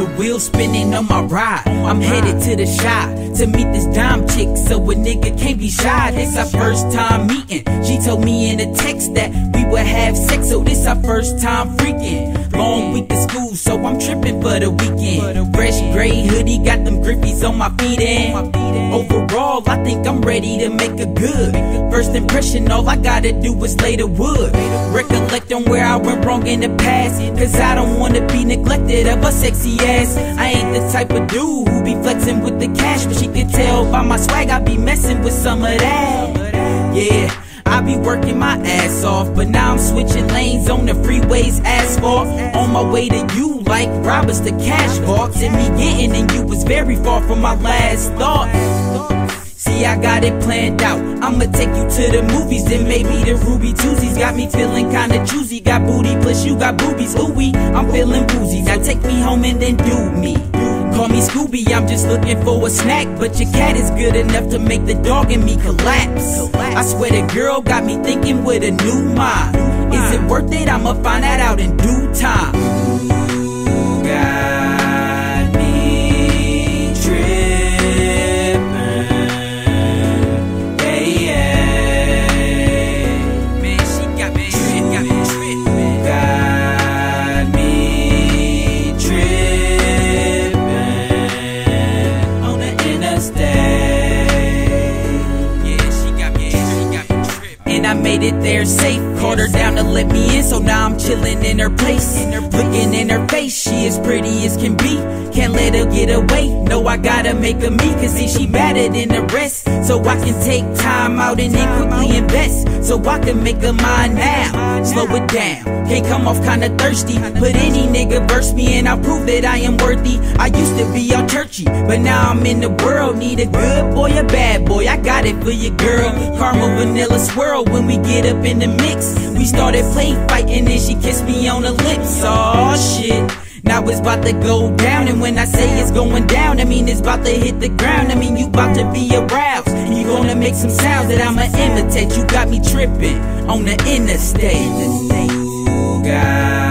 The wheels spinning on my ride. I'm headed to the shop to meet this dime chick, so a nigga can't be shy. This our first time meeting. She told me in a text that we would have sex, so this our first time freaking. Long week of school, so I'm tripping for the weekend. Fresh gray hoodie, got them grippies on my feet and overall, I think I'm ready to make a good. First impression, all I gotta do is lay the wood. Where I went wrong in the past, cause I don't wanna be neglected of a sexy ass. I ain't the type of dude who be flexing with the cash, but she can tell by my swag I be messing with some of that. Yeah. I be working my ass off, but now I'm switching lanes on the freeways asphalt. On my way to you, like robbers to cash vaults, and me getting in you was very far from my last thought. I got it planned out. I'ma take you to the movies, then maybe the Ruby Tuesdays got me feeling kinda juicy. Got booty, plus you got boobies. Ooh wee, I'm feeling boozy. Now take me home and then do me. Call me Scooby, I'm just looking for a snack. But your cat is good enough to make the dog in me collapse. I swear the girl got me thinking with a new mind. Is it worth it? I'ma find that out in due time. Made it there safe. Called her down to let me in, so now I'm chilling in her place. Looking in her face, she as pretty as can be. Get away. No, I gotta make her me, cause see, she better than the rest. So I can take time out and then quickly invest. So I can make her mine now. Slow it down. Can't come off kinda thirsty. But any nigga verse me and I'll prove that I am worthy. I used to be all churchy, but now I'm in the world. Need a good boy, a bad boy. I got it for your girl. Caramel vanilla swirl when we get up in the mix. We started play fighting and she kissed me on the lips. Oh shit. Now it's about to go down, and when I say it's going down, I mean it's about to hit the ground. I mean you about to be aroused. And you gonna make some sounds that I'ma imitate. You got me tripping on the interstate. Ooh, God.